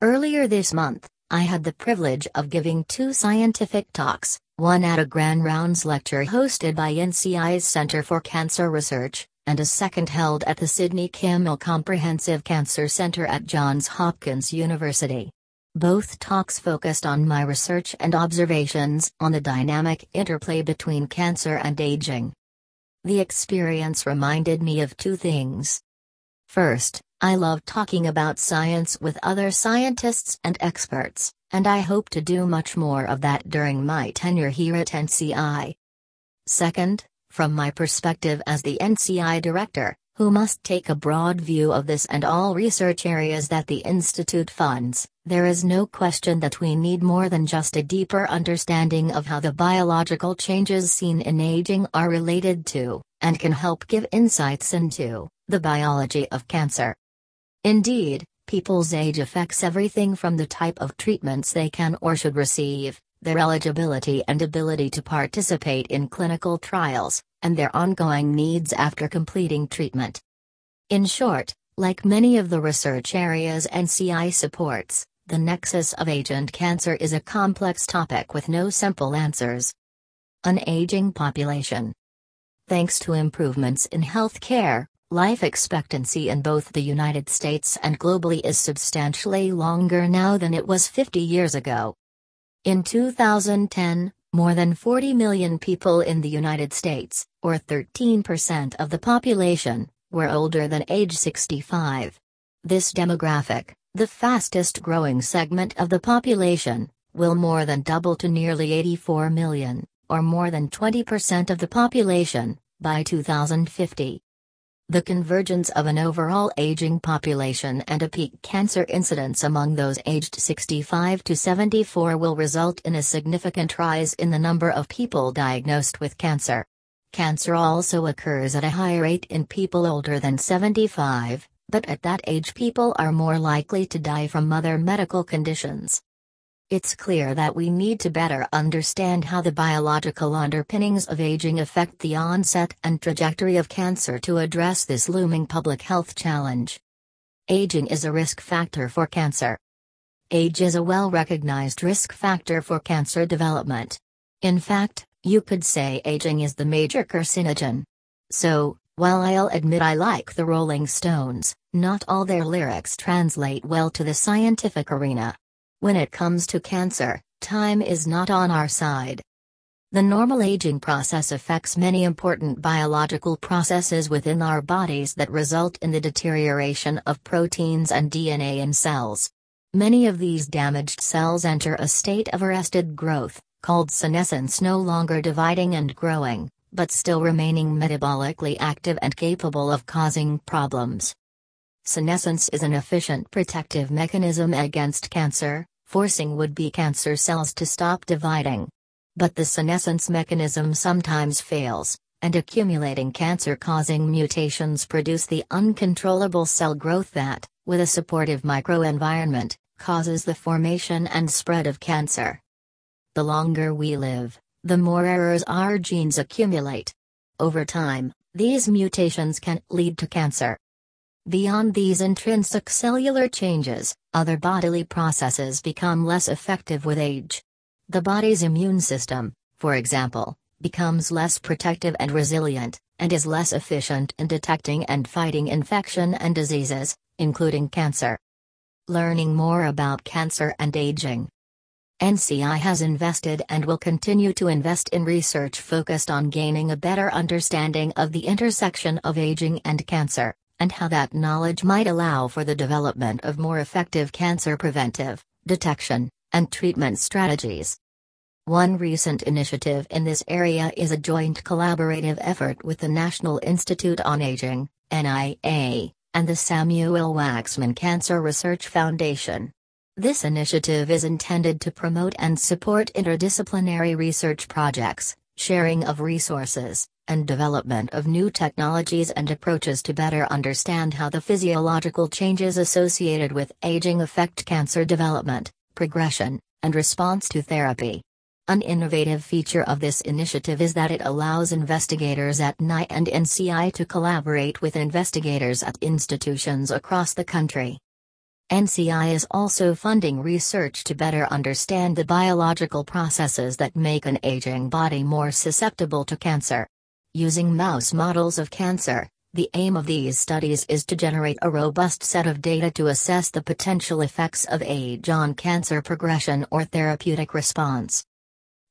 Earlier this month, I had the privilege of giving two scientific talks, one at a Grand Rounds lecture hosted by NCI's Center for Cancer Research, and a second held at the Sidney Kimmel Comprehensive Cancer Center at Johns Hopkins University. Both talks focused on my research and observations on the dynamic interplay between cancer and aging. The experience reminded me of two things. First, I love talking about science with other scientists and experts, and I hope to do much more of that during my tenure here at NCI. Second, from my perspective as the NCI director, who must take a broad view of this and all research areas that the Institute funds, there is no question that we need more than just a deeper understanding of how the biological changes seen in aging are related to, and can help give insights into, the biology of cancer. Indeed, people's age affects everything from the type of treatments they can or should receive, their eligibility and ability to participate in clinical trials, and their ongoing needs after completing treatment. In short, like many of the research areas NCI supports, the nexus of age and cancer is a complex topic with no simple answers. An aging population. Thanks to improvements in health care, Life expectancy in both the United States and globally is substantially longer now than it was 50 years ago. In 2010, more than 40 million people in the United States, or 13% of the population, were older than age 65. This demographic, the fastest growing segment of the population, will more than double to nearly 84 million, or more than 20% of the population, by 2050. The convergence of an overall aging population and a peak cancer incidence among those aged 65 to 74 will result in a significant rise in the number of people diagnosed with cancer. Cancer also occurs at a high rate in people older than 75, but at that age people are more likely to die from other medical conditions. It's clear that we need to better understand how the biological underpinnings of aging affect the onset and trajectory of cancer to address this looming public health challenge. Aging is a risk factor for cancer. Age is a well recognized risk factor for cancer development. In fact, you could say aging is the major carcinogen. So, while I'll admit I like the Rolling Stones, not all their lyrics translate well to the scientific arena. When it comes to cancer, time is not on our side. The normal aging process affects many important biological processes within our bodies that result in the deterioration of proteins and DNA in cells. Many of these damaged cells enter a state of arrested growth, called senescence, no longer dividing and growing, but still remaining metabolically active and capable of causing problems. Senescence is an efficient protective mechanism against cancer, forcing would-be cancer cells to stop dividing. But the senescence mechanism sometimes fails, and accumulating cancer-causing mutations produce the uncontrollable cell growth that, with a supportive microenvironment, causes the formation and spread of cancer. The longer we live, the more errors our genes accumulate. Over time, these mutations can lead to cancer. Beyond these intrinsic cellular changes, other bodily processes become less effective with age. The body's immune system, for example, becomes less protective and resilient, and is less efficient in detecting and fighting infection and diseases, including cancer. Learning more about cancer and aging. NCI has invested and will continue to invest in research focused on gaining a better understanding of the intersection of aging and cancer and how that knowledge might allow for the development of more effective cancer preventive, detection, and treatment strategies. One recent initiative in this area is a joint collaborative effort with the National Institute on Aging, NIA, and the Samuel Waxman Cancer Research Foundation. This initiative is intended to promote and support interdisciplinary research projects, sharing of resources, and development of new technologies and approaches to better understand how the physiological changes associated with aging affect cancer development, progression, and response to therapy. An innovative feature of this initiative is that it allows investigators at NI and NCI to collaborate with investigators at institutions across the country. NCI is also funding research to better understand the biological processes that make an aging body more susceptible to cancer. Using mouse models of cancer, the aim of these studies is to generate a robust set of data to assess the potential effects of age on cancer progression or therapeutic response.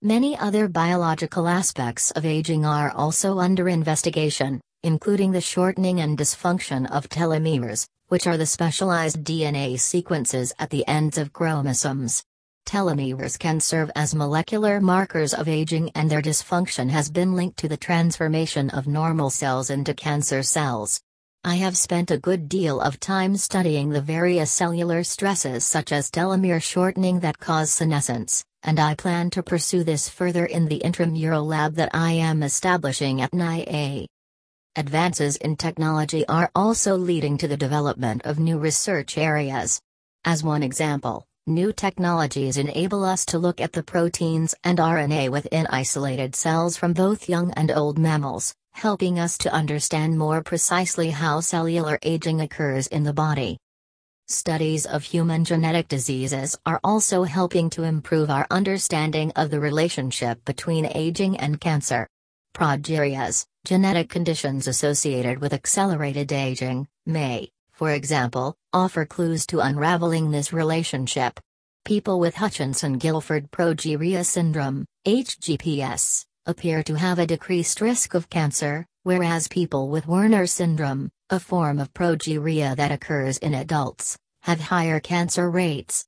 Many other biological aspects of aging are also under investigation, including the shortening and dysfunction of telomeres, which are the specialized DNA sequences at the ends of chromosomes. Telomeres can serve as molecular markers of aging, and their dysfunction has been linked to the transformation of normal cells into cancer cells. I have spent a good deal of time studying the various cellular stresses such as telomere shortening that cause senescence, and I plan to pursue this further in the intramural lab that I am establishing at NIA. Advances in technology are also leading to the development of new research areas. As one example, new technologies enable us to look at the proteins and RNA within isolated cells from both young and old mammals, helping us to understand more precisely how cellular aging occurs in the body. Studies of human genetic diseases are also helping to improve our understanding of the relationship between aging and cancer. Progerias, genetic conditions associated with accelerated aging, may, for example, offer clues to unraveling this relationship. People with Hutchinson-Gilford progeria syndrome, HGPS, appear to have a decreased risk of cancer, whereas people with Werner syndrome, a form of progeria that occurs in adults, have higher cancer rates.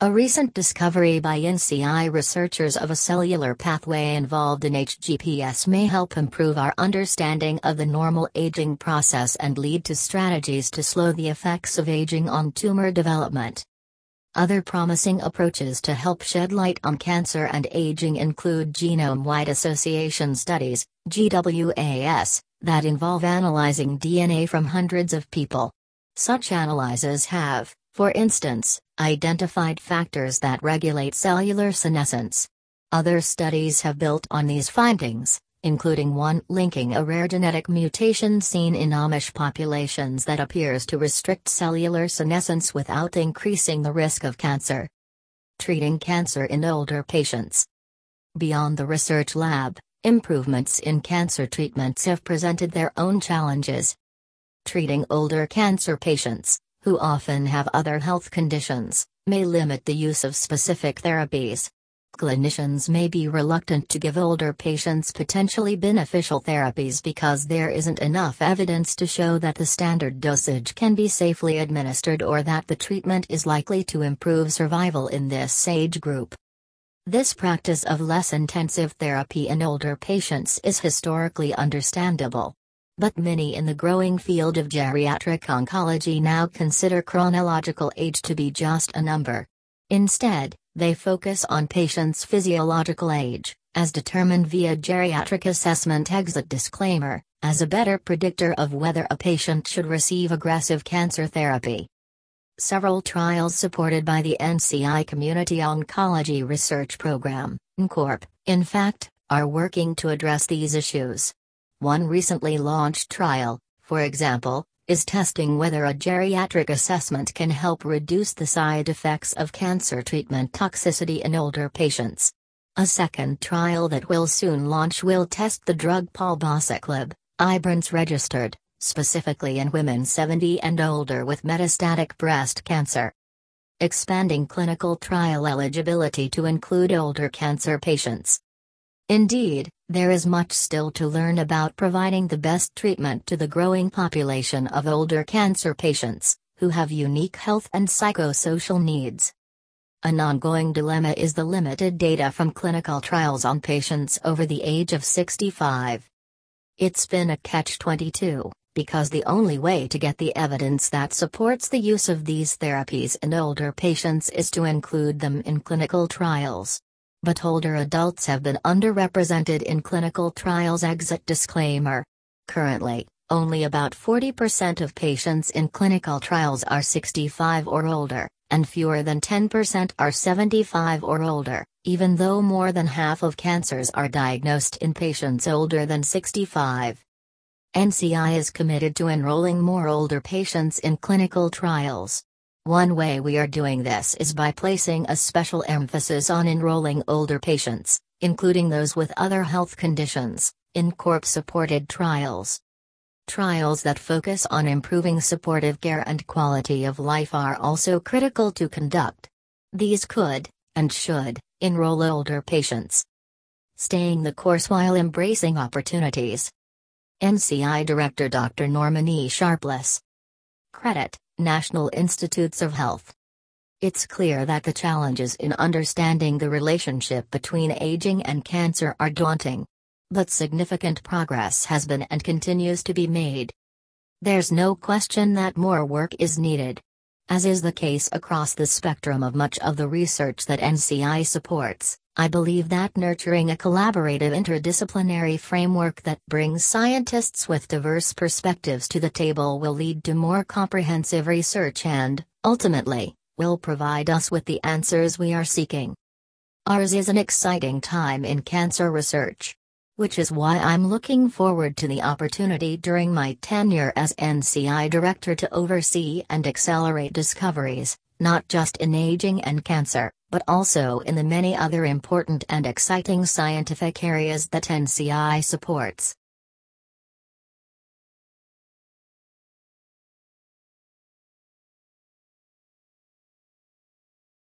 A recent discovery by NCI researchers of a cellular pathway involved in HGPS may help improve our understanding of the normal aging process and lead to strategies to slow the effects of aging on tumor development. Other promising approaches to help shed light on cancer and aging include genome wide association studies, GWAS, that involve analyzing DNA from hundreds of people. Such analyses have, for instance, identified factors that regulate cellular senescence. Other studies have built on these findings, including one linking a rare genetic mutation seen in Amish populations that appears to restrict cellular senescence without increasing the risk of cancer. Treating cancer in older patients. Beyond the research lab, improvements in cancer treatments have presented their own challenges. Treating older cancer patients, who often have other health conditions, may limit the use of specific therapies, Clinicians may be reluctant to give older patients potentially beneficial therapies because there isn't enough evidence to show that the standard dosage can be safely administered or that the treatment is likely to improve survival in this age group. This practice of less intensive therapy in older patients is historically understandable. But many in the growing field of geriatric oncology now consider chronological age to be just a number. Instead, they focus on patients' physiological age, as determined via geriatric assessment exit disclaimer, as a better predictor of whether a patient should receive aggressive cancer therapy. Several trials supported by the NCI Community Oncology Research Program, NCORP, in fact, are working to address these issues. One recently launched trial, for example, is testing whether a geriatric assessment can help reduce the side effects of cancer treatment toxicity in older patients. A second trial that will soon launch will test the drug palbociclib, Ibrance registered, specifically in women 70 and older with metastatic breast cancer. Expanding clinical trial eligibility to include older cancer patients. Indeed, there is much still to learn about providing the best treatment to the growing population of older cancer patients, who have unique health and psychosocial needs. An ongoing dilemma is the limited data from clinical trials on patients over the age of 65. It's been a catch 22, because the only way to get the evidence that supports the use of these therapies in older patients is to include them in clinical trials but older adults have been underrepresented in clinical trials. Exit disclaimer. Currently, only about 40% of patients in clinical trials are 65 or older, and fewer than 10% are 75 or older, even though more than half of cancers are diagnosed in patients older than 65. NCI is committed to enrolling more older patients in clinical trials. One way we are doing this is by placing a special emphasis on enrolling older patients, including those with other health conditions, in NCORP supported trials. Trials that focus on improving supportive care and quality of life are also critical to conduct. These could, and should, enroll older patients. Staying the course while embracing opportunities. NCI Director Dr. Norman E. Sharpless. Credit National Institutes of Health. It's clear that the challenges in understanding the relationship between aging and cancer are daunting. But significant progress has been and continues to be made. There's no question that more work is needed. As is the case across the spectrum of much of the research that NCI supports, I believe that nurturing a collaborative interdisciplinary framework that brings scientists with diverse perspectives to the table will lead to more comprehensive research and, ultimately, will provide us with the answers we are seeking. Ours is an exciting time in cancer research. Which is why I'm looking forward to the opportunity during my tenure as NCI Director to oversee and accelerate discoveries, not just in aging and cancer, but also in the many other important and exciting scientific areas that NCI supports.